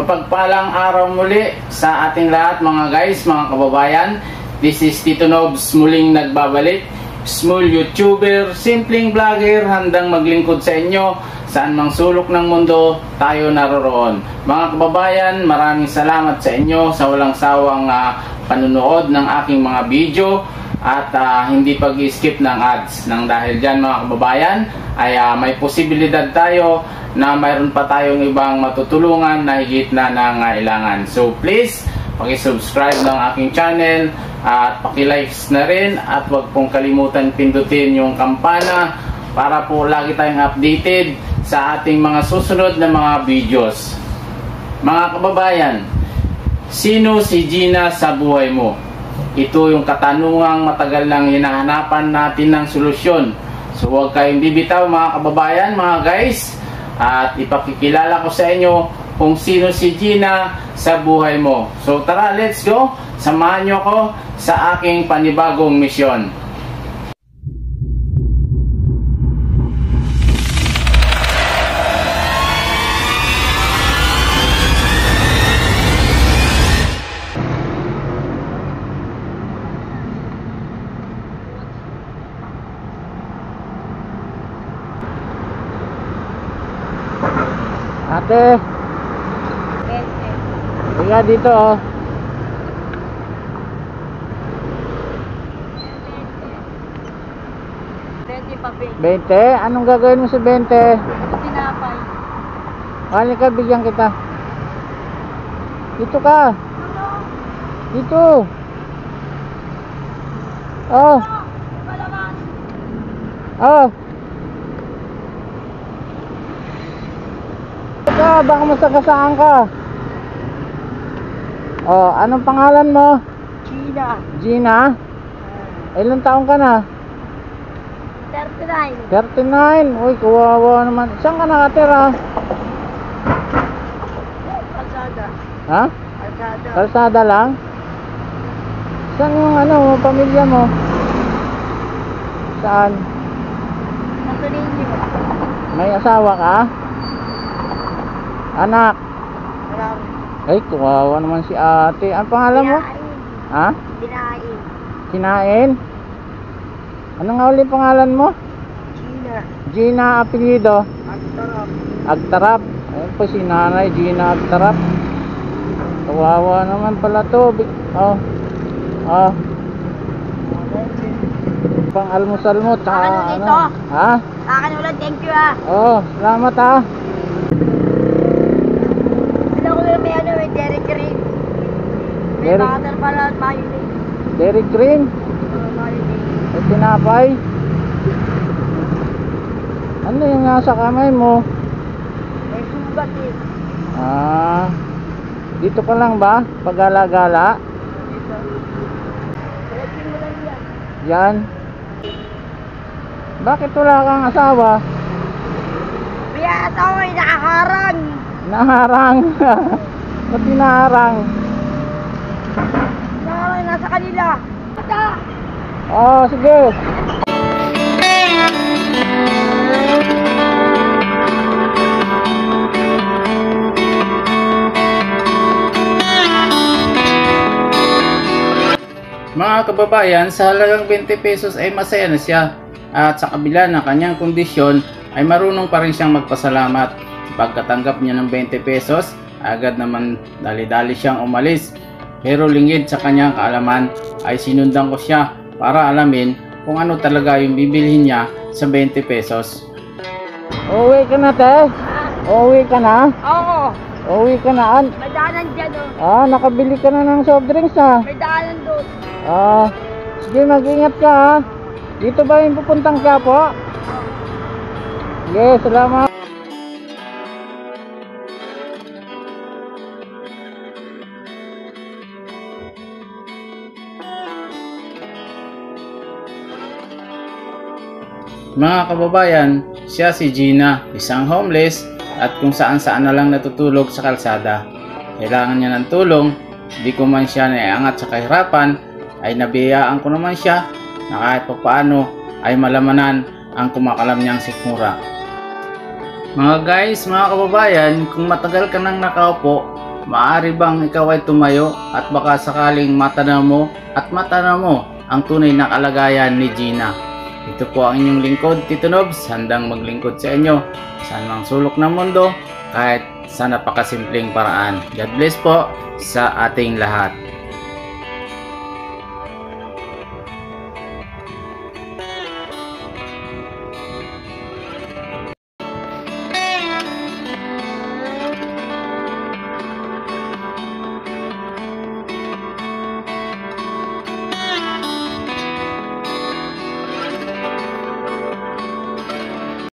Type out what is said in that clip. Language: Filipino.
Mapagpalang araw muli sa ating lahat mga guys, mga kababayan. This is Tito Nobs muling nagbabalik. Small YouTuber, simpleng vlogger, handang maglingkod sa inyo saan mang sulok ng mundo tayo naroroon. Mga kababayan, maraming salamat sa inyo sa walang sawang uh, panunood ng aking mga video at uh, hindi pag-skip ng ads. Nang dahil dyan mga kababayan, ay uh, may posibilidad tayo na mayroon pa tayong ibang matutulungan na higit na nangailangan. So please, paki-subscribe ng aking channel at paki-likes na rin at huwag pong kalimutan pindutin yung kampana para po lagi tayong updated sa ating mga susunod na mga videos. Mga kababayan, sino si Gina sa buhay mo? Ito yung katanungang matagal nang hinahanapan natin ng solusyon. So huwag kayong bibitaw mga kababayan, mga guys at ipakikilala ko sa inyo kung sino si Gina sa buhay mo. So tara, let's go! Samahan nyo ako sa aking panibagong misyon. Ate. Higa dito oh. 20? Anong gagawin mo sa 20? Tinapay. Kali ka, bigyan kita. Dito ka. Dito. Oh. Oh. Ka, baka masagasaan ka. Oh, anong pangalan mo? China. Gina? Ilang taong ka na? 39. 39. Uy, kawawa naman. Saan ka nakatira? Kalsada. Ha? Kalsada. Kalsada lang? Saan yung ano, pamilya mo? Saan? Ninyo. May asawa ka? Anak? Ay, kawawa naman si ate. Ang pangalan mo? Ha? Dinain. Kinain? Ano nga ulit pangalan mo? China. Gina apelido? Ang sarap. Agtarap. Ayun po si nanay Gina Agtarap. Kawawa naman pala to. Oh. Oh. Pang almusal mo. Tsaka, Ano? Ha? Akin ulit. Thank you ah. Oh, salamat ha. Alam ko na may ano, may Derek Green. May Derek- butter pala at mayonnaise. Derek Green. Uh, mayonnaise. May tinapay. Ano yung nasa kamay mo? May sugat eh. Ah, dito ka lang ba? Pagala-gala? Dito. Yan. Bakit wala kang asawa? Asawa ay nakaharang. Naharang. Ba't naharang? Kanila. Ata! Oh, sige. Mga kababayan, sa halagang 20 pesos ay masaya na siya. At sa kabila ng kanyang kondisyon ay marunong pa rin siyang magpasalamat. Pagkatanggap niya ng 20 pesos, agad naman dali-dali siyang umalis. Pero lingid sa kanyang kaalaman ay sinundan ko siya para alamin kung ano talaga yung bibilhin niya sa 20 pesos. Uwi ka na, te? Uwi ka na? Oo. Uwi ka na? May daanan dyan oh. Ah, nakabili ka na ng soft drinks ah. May daanan doon. Ah, sige mag-ingat ka ha. Dito ba yung pupuntang Quiapo? Sige, salamat. Mga kababayan, siya si Gina, isang homeless at kung saan saan na lang natutulog sa kalsada. Kailangan niya ng tulong, di ko man siya naiangat sa kahirapan, ay nabiyaan ko naman siya na kahit pa paano ay malamanan ang kumakalam niyang sikmura. Mga guys, mga kababayan, kung matagal ka nang nakaupo Maari bang ikaw ay tumayo at baka sakaling matanaw mo at matanaw mo ang tunay na kalagayan ni Gina. Ito po ang inyong lingkod, Tito Nobs, handang maglingkod sa inyo saan mang sulok ng mundo kahit sa napakasimpleng paraan. God bless po sa ating lahat.